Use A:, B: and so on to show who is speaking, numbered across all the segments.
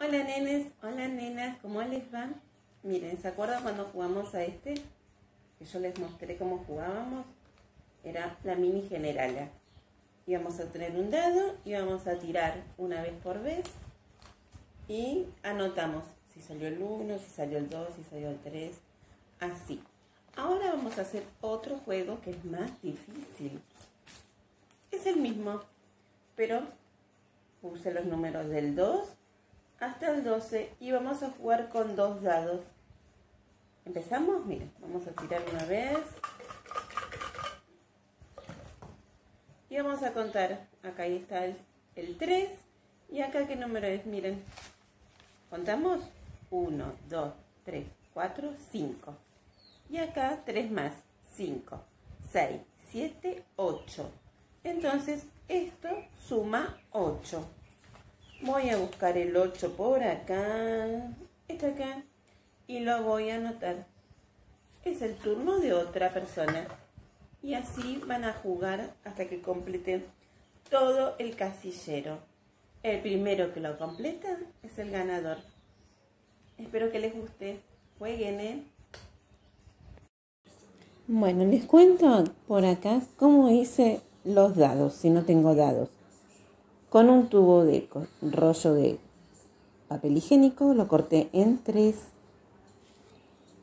A: Hola nenes, hola nenas, ¿cómo les va? Miren, ¿se acuerdan cuando jugamos a este? Que yo les mostré cómo jugábamos. Era la mini generala. Íbamos a tener un dado y vamos a tirar una vez por vez. Y anotamos si salió el 1, si salió el 2, si salió el 3. Así. Ahora vamos a hacer otro juego que es más difícil. Es el mismo, pero puse los números del 2 hasta el 12 y vamos a jugar con dos dados. ¿Empezamos? Miren, vamos a tirar una vez. Y vamos a contar. Acá ahí está el, el 3. Y acá qué número es, miren. ¿Contamos? 1, 2, 3, 4, 5. Y acá 3 más. 5, 6, 7, 8. Entonces, esto suma 8. Voy a buscar el 8 por acá, está acá, y lo voy a anotar. Es el turno de otra persona. Y así van a jugar hasta que completen todo el casillero. El primero que lo completa es el ganador. Espero que les guste. Jueguen, ¿eh? Bueno, les cuento por acá cómo hice los dados, si no tengo dados con un tubo de rollo de papel higiénico, lo corté en tres,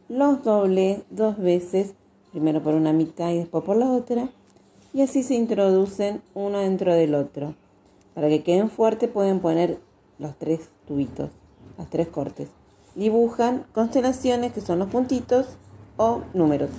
A: los doblé dos veces, primero por una mitad y después por la otra, y así se introducen uno dentro del otro. Para que queden fuertes pueden poner los tres tubitos, los tres cortes. Dibujan constelaciones que son los puntitos o números.